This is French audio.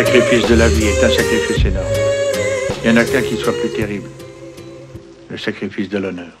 Le sacrifice de la vie est un sacrifice énorme. Il n'y en a qu'un qui soit plus terrible. Le sacrifice de l'honneur.